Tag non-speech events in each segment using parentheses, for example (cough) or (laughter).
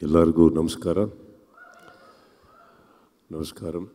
Yllargu namaskara. Namaskaram.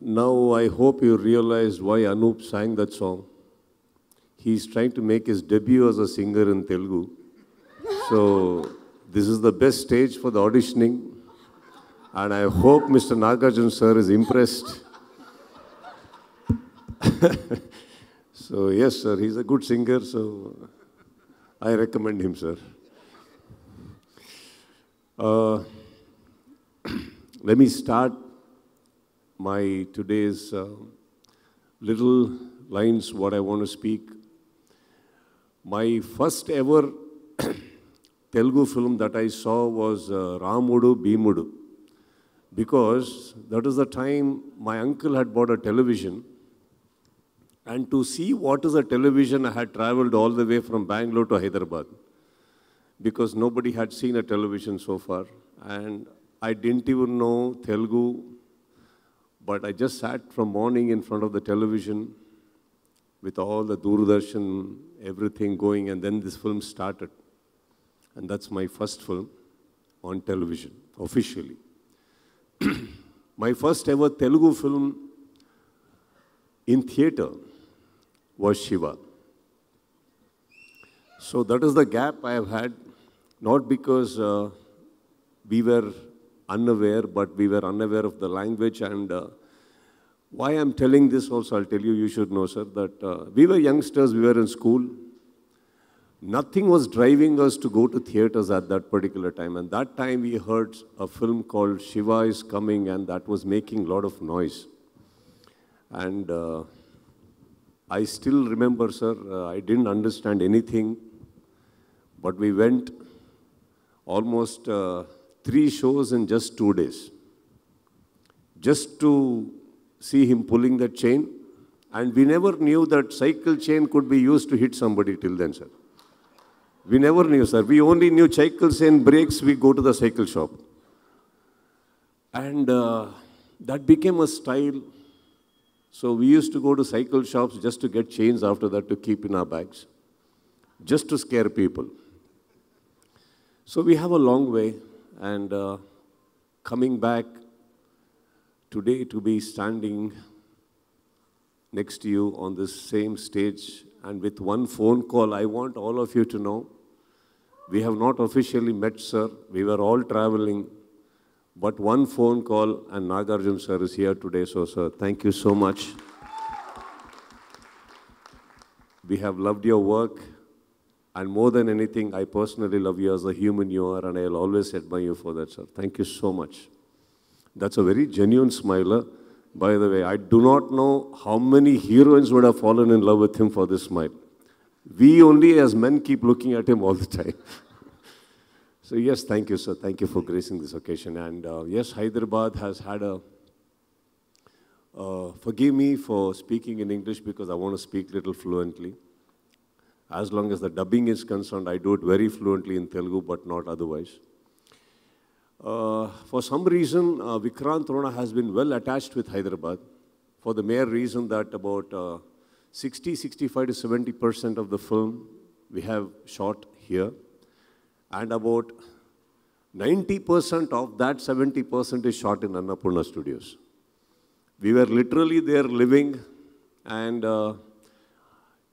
Now I hope you realize why Anup sang that song. He's trying to make his debut as a singer in Telugu. So this is the best stage for the auditioning. And I hope Mr. Nagarjuna sir is impressed. (laughs) so yes sir, he's a good singer. So. I recommend him, sir. Uh, (clears throat) let me start my today's uh, little lines, what I want to speak. My first ever (clears throat) Telugu film that I saw was uh, Ramudu Bhimudu because that is the time my uncle had bought a television. And to see what is a television, I had traveled all the way from Bangalore to Hyderabad because nobody had seen a television so far. And I didn't even know Telugu, but I just sat from morning in front of the television with all the Doordarshan, everything going, and then this film started. And that's my first film on television, officially. (clears throat) my first ever Telugu film in theater was Shiva. So that is the gap I have had, not because uh, we were unaware, but we were unaware of the language. And uh, why I'm telling this also, I'll tell you, you should know, sir, that uh, we were youngsters, we were in school. Nothing was driving us to go to theaters at that particular time. And that time we heard a film called Shiva is Coming, and that was making a lot of noise. And uh, I still remember, sir, uh, I didn't understand anything, but we went almost uh, three shows in just two days just to see him pulling that chain. And we never knew that cycle chain could be used to hit somebody till then, sir. We never knew, sir. We only knew cycle chain breaks, we go to the cycle shop. And uh, that became a style. So we used to go to cycle shops just to get chains after that to keep in our bags, just to scare people. So we have a long way, and uh, coming back today to be standing next to you on this same stage and with one phone call, I want all of you to know we have not officially met, sir. We were all traveling, but one phone call, and Nagarjun sir is here today. So, sir, thank you so much. We have loved your work. And more than anything, I personally love you as a human you are, and I'll always admire you for that, sir. Thank you so much. That's a very genuine smiler. By the way, I do not know how many heroines would have fallen in love with him for this smile. We only, as men, keep looking at him all the time. (laughs) so, yes, thank you, sir. Thank you for gracing this occasion. And uh, yes, Hyderabad has had a. Uh, forgive me for speaking in English because I want to speak little fluently. As long as the dubbing is concerned, I do it very fluently in Telugu, but not otherwise. Uh, for some reason, uh, Vikrant Rona has been well attached with Hyderabad for the mere reason that about uh, 60, 65 to 70 percent of the film we have shot here, and about 90 percent of that 70 percent is shot in Annapurna Studios. We were literally there living, and uh,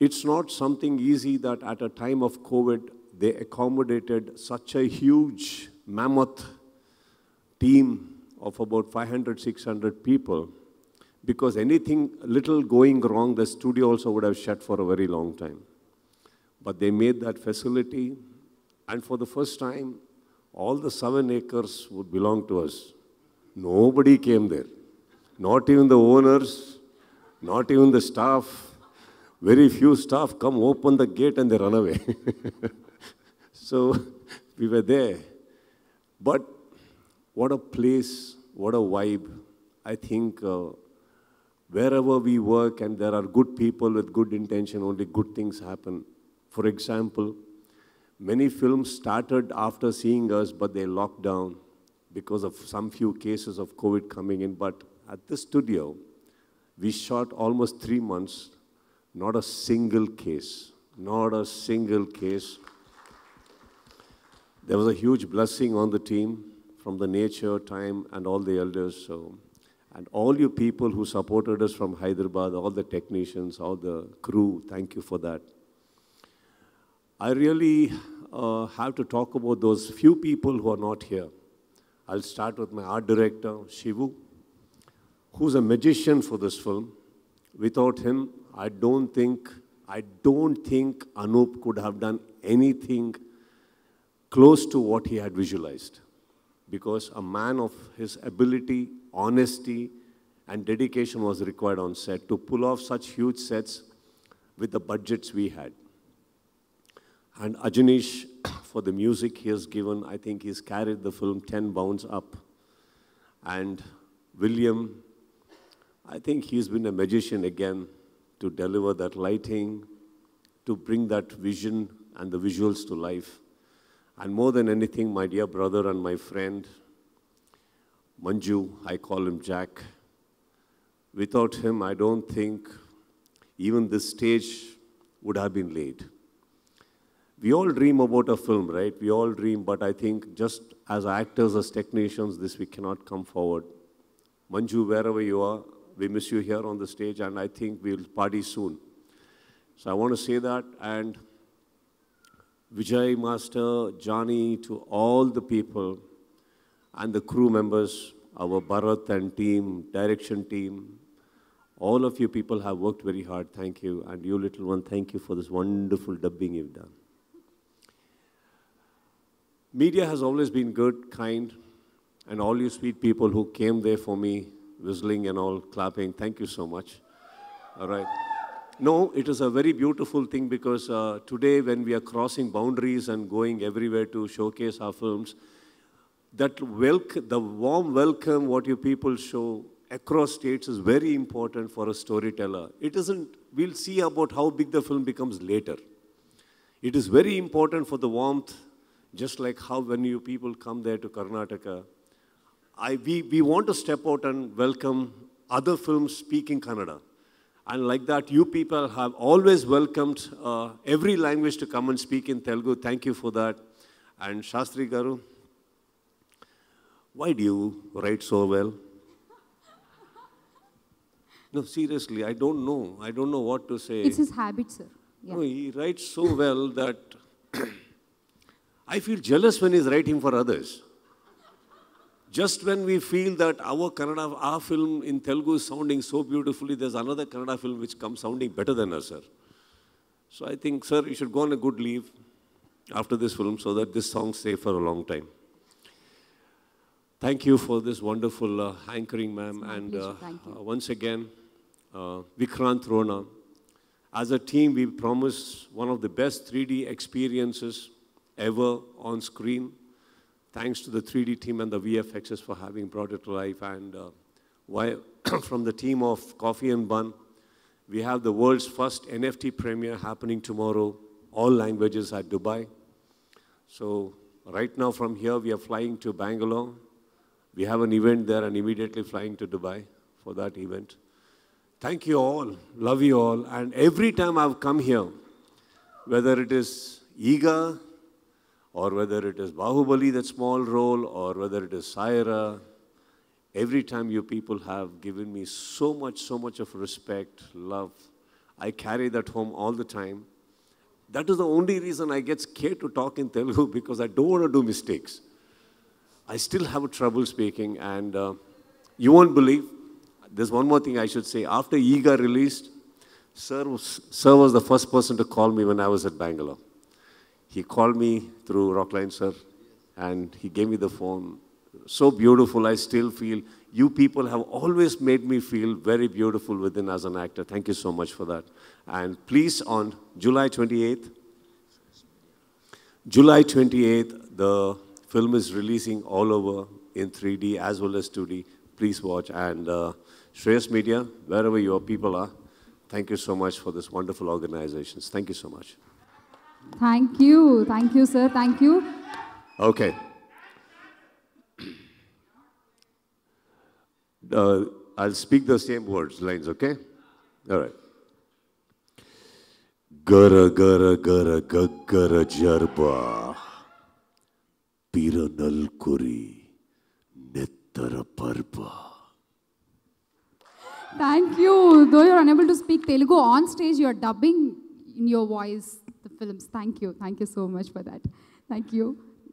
it's not something easy that at a time of COVID, they accommodated such a huge mammoth team of about 500, 600 people because anything little going wrong, the studio also would have shut for a very long time. But they made that facility, and for the first time, all the seven acres would belong to us. Nobody came there, not even the owners, not even the staff. Very few staff come open the gate and they run away. (laughs) so we were there. But what a place, what a vibe. I think uh, wherever we work and there are good people with good intention, only good things happen. For example, many films started after seeing us, but they locked down because of some few cases of COVID coming in. But at the studio, we shot almost three months, not a single case. not a single case. There was a huge blessing on the team from the nature, time, and all the elders. So, and all you people who supported us from Hyderabad, all the technicians, all the crew, thank you for that. I really uh, have to talk about those few people who are not here. I'll start with my art director, Shivu, who's a magician for this film. Without him, I don't think, I don't think Anup could have done anything close to what he had visualized. Because a man of his ability, honesty, and dedication was required on set to pull off such huge sets with the budgets we had. And Ajaneesh, for the music he has given, I think he's carried the film 10 bounds up. And William, I think he's been a magician again to deliver that lighting, to bring that vision and the visuals to life. And more than anything, my dear brother and my friend, Manju, I call him Jack. Without him, I don't think even this stage would have been laid we all dream about a film, right? We all dream, but I think just as actors, as technicians, this we cannot come forward. Manju, wherever you are, we miss you here on the stage, and I think we'll party soon. So I want to say that, and Vijay Master, Johnny, to all the people and the crew members, our Bharat and team, direction team, all of you people have worked very hard. Thank you. And you little one, thank you for this wonderful dubbing you've done. Media has always been good, kind, and all you sweet people who came there for me, whistling and all, clapping, thank you so much. All right. No, it is a very beautiful thing because uh, today when we are crossing boundaries and going everywhere to showcase our films, that welc- the warm welcome what you people show across states is very important for a storyteller. It isn't, we'll see about how big the film becomes later. It is very important for the warmth just like how when you people come there to Karnataka, I, we, we want to step out and welcome other films speaking Kannada. And like that, you people have always welcomed uh, every language to come and speak in Telugu. Thank you for that. And Shastri Garu, why do you write so well? No, seriously, I don't know. I don't know what to say. It's his habit, sir. Yeah. No, he writes so well that I feel jealous when he's writing for others. Just when we feel that our Kannada, our film in Telugu is sounding so beautifully, there's another Kannada film which comes sounding better than us, sir. So I think, sir, you should go on a good leave after this film so that this song stays for a long time. Thank you for this wonderful uh, anchoring, ma'am. And uh, uh, once again, uh, Vikrant Rona. As a team, we promise one of the best 3D experiences ever on screen. Thanks to the 3D team and the VFXs for having brought it to life. And uh, (coughs) from the team of Coffee and Bun, we have the world's first NFT premiere happening tomorrow, all languages at Dubai. So right now from here, we are flying to Bangalore. We have an event there and immediately flying to Dubai for that event. Thank you all. Love you all. And every time I've come here, whether it is Eega, or whether it is Bahubali, that small role, or whether it is Sye Raa, every time you people have given me so much, so much of respect, love. I carry that home all the time. That is the only reason I get scared to talk in Telugu because I don't want to do mistakes. I still have a trouble speaking, and uh, you won't believe. There's one more thing I should say. After Eega released, Sir was, Sir was the first person to call me when I was at Bangalore. He called me through Rockline, sir, and he gave me the phone. So beautiful, I still feel. You people have always made me feel very beautiful within as an actor. Thank you so much for that. And please, on July 28th, July 28th, the film is releasing all over in 3D as well as 2D. Please watch. And uh, Shreyas Media, wherever your people are, thank you so much for this wonderful organizations. Thank you so much. Thank you. Thank you, sir. Thank you. Okay. Uh, I'll speak the same words, lines, okay? All right. Gara gara gara gaggara jarba piranal kuri netara parba. Thank you. Though you're unable to speak Telugu on stage, you're dubbing in your voice the films. Thank you. Thank you so much for that. Thank you.